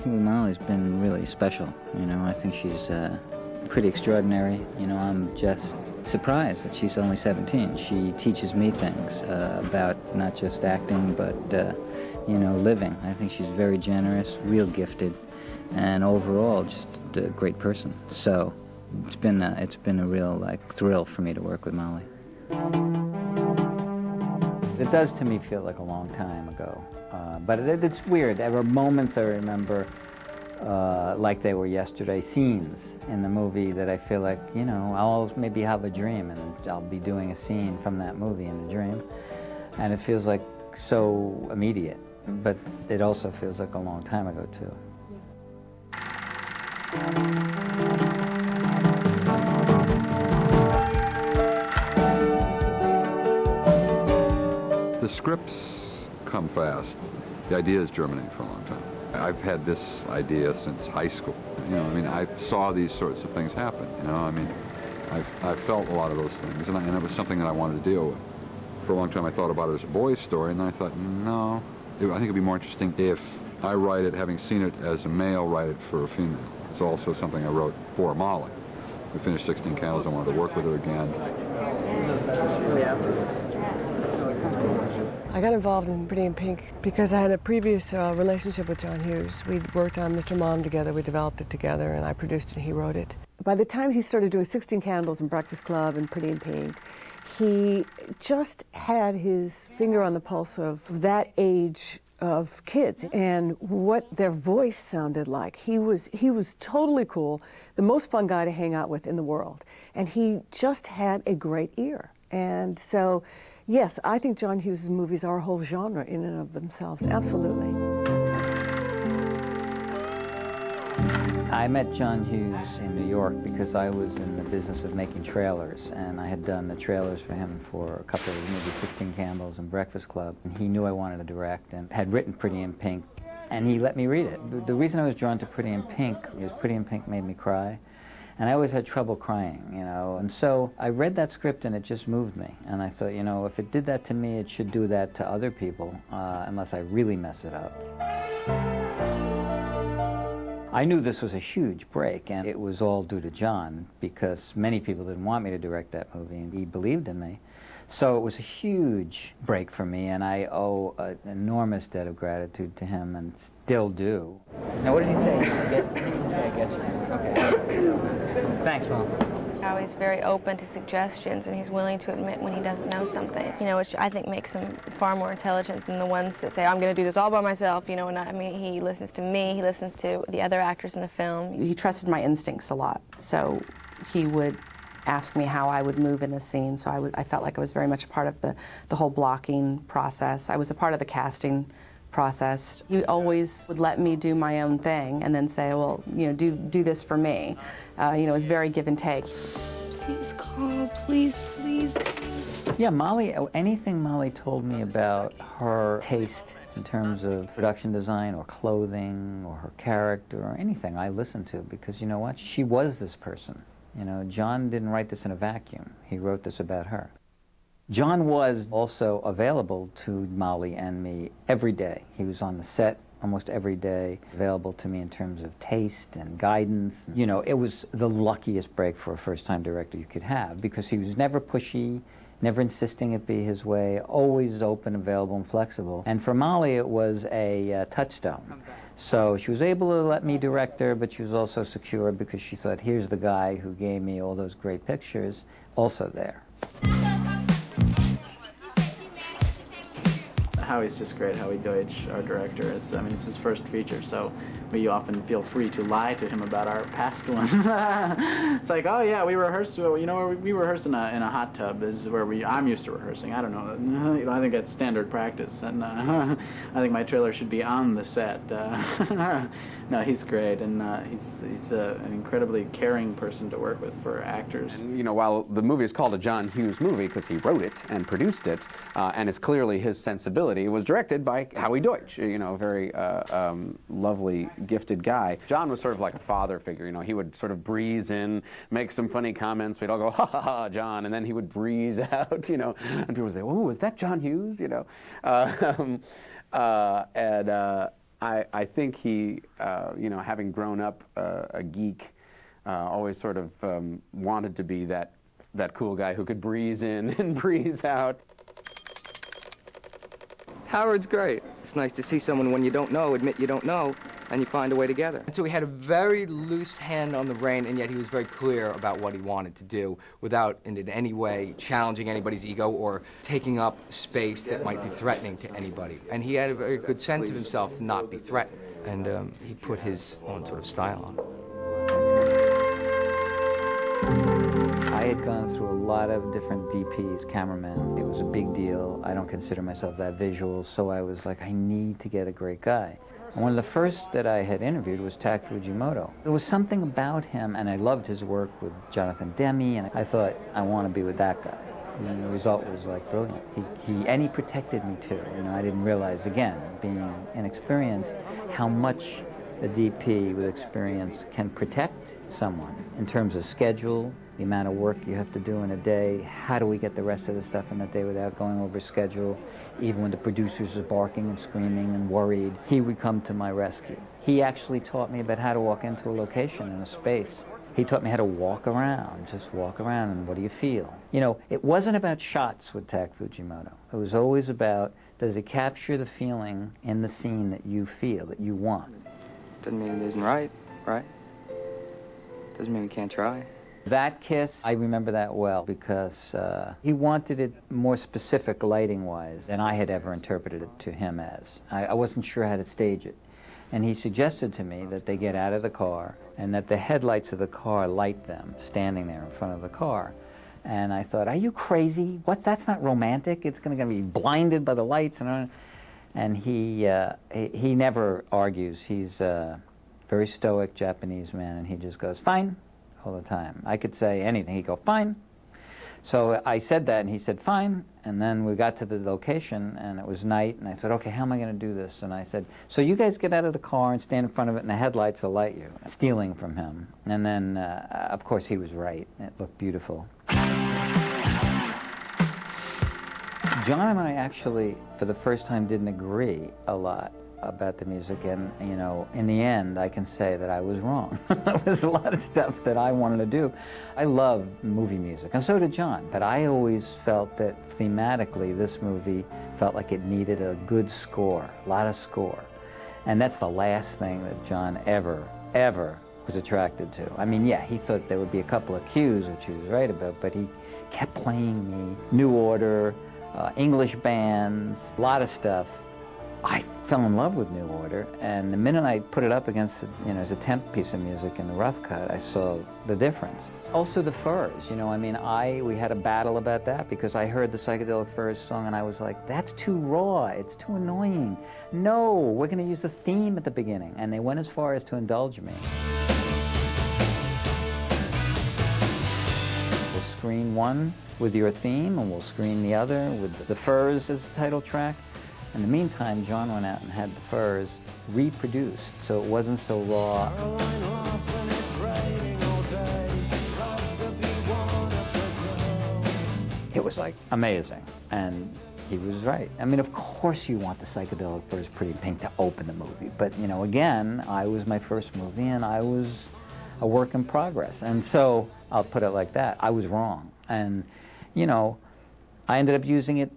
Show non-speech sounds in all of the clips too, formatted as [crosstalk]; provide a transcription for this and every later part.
working with Molly's been really special. You know, I think she's uh, pretty extraordinary. You know, I'm just surprised that she's only 17. She teaches me things uh, about not just acting, but, uh, you know, living. I think she's very generous, real gifted, and overall just a great person. So it's been a, it's been a real like thrill for me to work with Molly. It does to me feel like a long time ago, uh, but it, it's weird. There were moments I remember uh, like they were yesterday, scenes in the movie that I feel like, you know, I'll maybe have a dream and I'll be doing a scene from that movie in the dream. And it feels like so immediate, but it also feels like a long time ago, too. The scripts come fast. The idea ideas germinate for a long time. I've had this idea since high school. You know, I mean, I saw these sorts of things happen. You know, I mean, I've, I've felt a lot of those things, and, I, and it was something that I wanted to deal with. For a long time, I thought about it as a boy's story, and then I thought, no, it, I think it'd be more interesting if I write it, having seen it as a male, write it for a female. It's also something I wrote for Molly. We finished 16 Candles. I wanted to work with her again. I got involved in Pretty in Pink because I had a previous uh, relationship with John Hughes. We'd worked on Mr. Mom together, we developed it together, and I produced it and he wrote it. By the time he started doing 16 Candles and Breakfast Club and Pretty in Pink, he just had his finger on the pulse of that age of kids and what their voice sounded like. He was he was totally cool, the most fun guy to hang out with in the world, and he just had a great ear. And so Yes, I think John Hughes' movies are a whole genre in and of themselves. Absolutely. I met John Hughes in New York because I was in the business of making trailers, and I had done the trailers for him for a couple of movies, 16 Candles and Breakfast Club. And he knew I wanted to direct and had written Pretty in Pink, and he let me read it. The, the reason I was drawn to Pretty in Pink is Pretty in Pink made me cry and I always had trouble crying, you know. And so I read that script and it just moved me. And I thought, you know, if it did that to me, it should do that to other people, uh, unless I really mess it up. I knew this was a huge break, and it was all due to John, because many people didn't want me to direct that movie, and he believed in me. So it was a huge break for me, and I owe an enormous debt of gratitude to him, and still do. Now, what did he say? I guess. Okay. Thanks, Mom. How he's very open to suggestions and he's willing to admit when he doesn't know something, you know, which I think makes him far more intelligent than the ones that say, I'm going to do this all by myself, you know, and I mean, he listens to me, he listens to the other actors in the film. He trusted my instincts a lot, so he would ask me how I would move in the scene, so I, I felt like I was very much a part of the, the whole blocking process. I was a part of the casting process. He always would let me do my own thing and then say, well, you know, do, do this for me. Uh, you know, it was very give and take. Please call, please, please, please. Yeah, Molly, anything Molly told me about her taste in terms of production design or clothing or her character or anything I listened to because you know what? She was this person. You know, John didn't write this in a vacuum. He wrote this about her. John was also available to Molly and me every day. He was on the set almost every day, available to me in terms of taste and guidance. You know, it was the luckiest break for a first-time director you could have because he was never pushy, never insisting it be his way, always open, available, and flexible. And for Molly, it was a uh, touchstone. Okay. So she was able to let me direct her, but she was also secure because she thought, here's the guy who gave me all those great pictures, also there. Howie's just great. Howie Deutch, our director, is I mean it's his first feature, so we often feel free to lie to him about our past [laughs] ones. it's like, oh yeah, we rehearsed. You know, we, we rehearse in a in a hot tub is where we I'm used to rehearsing. I don't know. [laughs] You know, I think that's standard practice, and uh, [laughs] I think my trailer should be on the set. Uh, no, he's great, and uh, he's he's an incredibly caring person to work with for actors. And, you know, while the movie is called a John Hughes movie because he wrote it and produced it, uh, and it's clearly his sensibility it was directed by Howie Deutch, you know, a very uh, um, lovely, gifted guy. John was sort of like a father figure, you know, he would sort of breeze in, make some funny comments, we'd all go, ha ha ha, John, and then he would breeze [laughs] out, you know, and people would say, oh, is that John Hughes, you know? Uh, [laughs] uh, and, uh, I, I think he, uh, you know, having grown up uh, a geek, always sort of um, wanted to be that, that cool guy who could breeze in [laughs] and breeze out. Howard's great. It's nice to see someone when you don't know admit you don't know, and you find a way together. And so he had a very loose hand on the rein, and yet he was very clear about what he wanted to do without in any way challenging anybody's ego or taking up space that might be threatening to anybody. And he had a very good sense of himself to not be threatened, and um, he put his own sort of style on. I had gone through a lot of different DPs, cameramen. It was a big deal. I don't consider myself that visual, so I was like, I need to get a great guy. And one of the first that I had interviewed was Tak Fujimoto. There was something about him, and I loved his work with Jonathan Demme, and I thought, I want to be with that guy. And the result was like brilliant. He, he, and he protected me too. You know, I didn't realize, again, being inexperienced, how much a DP with experience can protect someone in terms of schedule, the amount of work you have to do in a day, how do we get the rest of the stuff in the day without going over schedule, even when the producers are barking and screaming and worried, he would come to my rescue. He actually taught me about how to walk into a location in a space. He taught me how to walk around, just walk around and what do you feel? You know, it wasn't about shots with Tak Fujimoto. It was always about does it capture the feeling in the scene that you feel, that you want? Doesn't mean it isn't right, right? Doesn't mean we can't try. That kiss, I remember that well because uh, he wanted it more specific lighting-wise than I had ever interpreted it to him as. I, I wasn't sure how to stage it. And he suggested to me that they get out of the car and that the headlights of the car light them standing there in front of the car. And I thought, are you crazy? What? That's not romantic. It's going to be blinded by the lights. And, and he, uh, he, he never argues. He's a very stoic Japanese man, and he just goes, fine, all the time. I could say anything. He'd go, fine. So I said that, and he said, fine. And then we got to the location, and it was night, and I said, okay, how am I going to do this? And I said, so you guys get out of the car and stand in front of it, and the headlights will light you. Stealing from him. And then, uh, of course, he was right. It looked beautiful. John and I actually, for the first time, didn't agree a lot about the music and you know in the end I can say that I was wrong. [laughs] There's a lot of stuff that I wanted to do. I love movie music and so did John but I always felt that thematically this movie felt like it needed a good score a lot of score. And that's the last thing that John ever ever was attracted to. I mean yeah he thought there would be a couple of cues which he was right about but he kept playing me New Order uh, English bands a lot of stuff I fell in love with New Order, and the minute I put it up against, you know, as a temp piece of music in the rough cut, I saw the difference. Also the Furs, you know, I mean, I, we had a battle about that because I heard the Psychedelic Furs song and I was like, that's too raw, it's too annoying. No, we're going to use the theme at the beginning. And they went as far as to indulge me. We'll screen one with your theme and we'll screen the other with the Furs as the title track. In the meantime, John went out and had the furs reproduced, so it wasn't so raw. It was like amazing, and he was right. I mean, of course you want the psychedelic furs Pretty Pink to open the movie, but you know, again, I was my first movie, and I was a work in progress, and so I'll put it like that. I was wrong, and you know, I ended up using it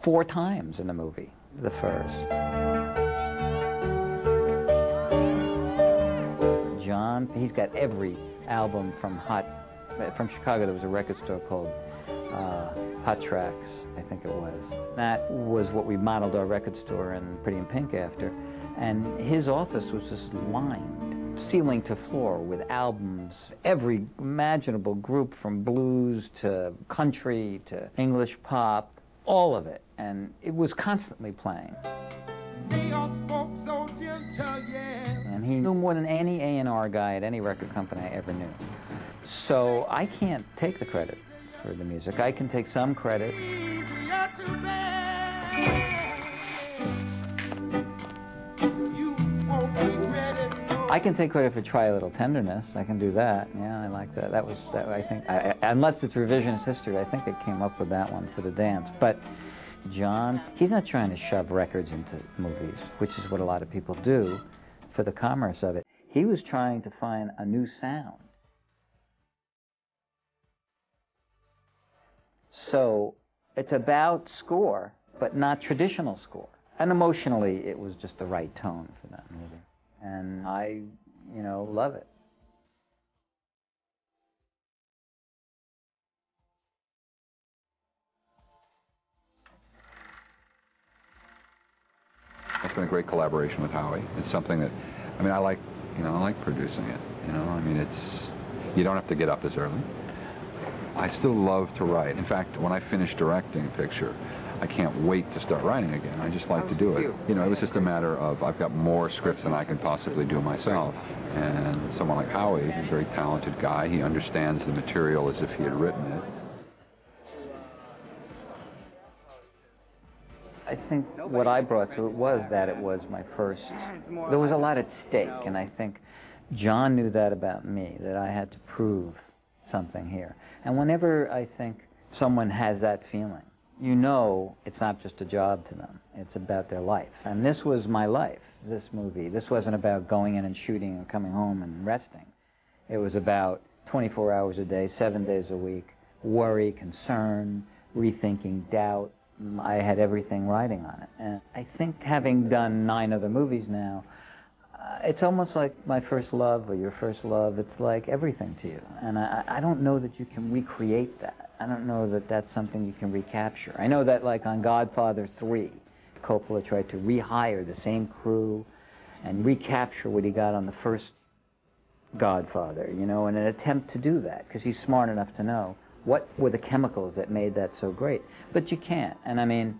four times in the movie the first. John, he's got every album from Hot, from Chicago. There was a record store called uh, Hot Tracks, I think it was. That was what we modeled our record store in Pretty in Pink after. And his office was just lined, ceiling to floor, with albums, every imaginable group from blues to country to English pop, all of it and it was constantly playing. So gentle, yeah. And he knew more than any A&R guy at any record company I ever knew. So I can't take the credit for the music. I can take some credit. Can take credit for Try a Little Tenderness. I can do that. Yeah, I like that. That was, that, I think, I, unless it's revisionist history, I think it came up with that one for the dance. But John, he's not trying to shove records into movies, which is what a lot of people do for the commerce of it. He was trying to find a new sound. So it's about score, but not traditional score. And emotionally, it was just the right tone for that movie. And mm-hmm. I, you know, love it. It's been a great collaboration with Howie. It's something that, I mean, I like, you know, I like producing it. You know, I mean, it's, you don't have to get up as early. I still love to write. In fact, when I finish directing a picture, I can't wait to start writing again. I just like to do it. You know, it was just a matter of I've got more scripts than I can possibly do myself. And someone like Howie, he's a very talented guy. He understands the material as if he had written it. I think what I brought to it was that it was my first. There was a lot at stake, and I think John knew that about me, that I had to prove something here. And whenever I think someone has that feeling, you know it's not just a job to them, it's about their life. And this was my life, this movie. This wasn't about going in and shooting and coming home and resting. It was about 24 hours a day, seven days a week, worry, concern, rethinking, doubt, I had everything riding on it. And I think having done nine other movies now, it's almost like my first love or your first love. It's like everything to you. And I, I don't know that you can recreate that. I don't know that that's something you can recapture. I know that like on Godfather 3, Coppola tried to rehire the same crew and recapture what he got on the first Godfather, you know, in an attempt to do that, because he's smart enough to know what were the chemicals that made that so great? But you can't. And I mean,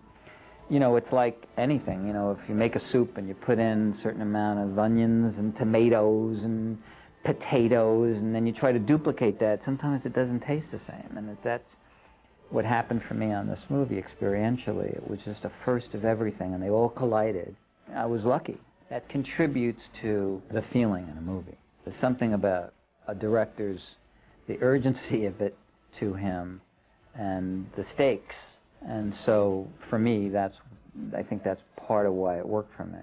you know, it's like anything. You know, if you make a soup and you put in a certain amount of onions and tomatoes and potatoes, and then you try to duplicate that, sometimes it doesn't taste the same. And that's what happened for me on this movie experientially. It was just a first of everything, and they all collided. I was lucky. That contributes to the feeling in a movie. There's something about a director's, the urgency of it to him and the stakes. And so for me, that's, I think that's part of why it worked for me.